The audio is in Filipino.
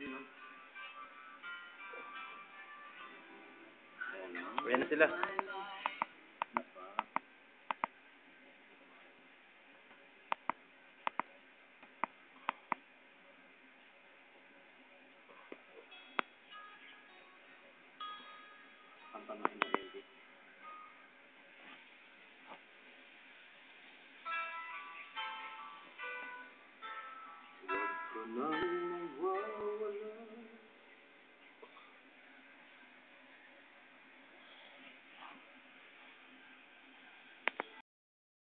Yun, na sila. Pantanahin mo rin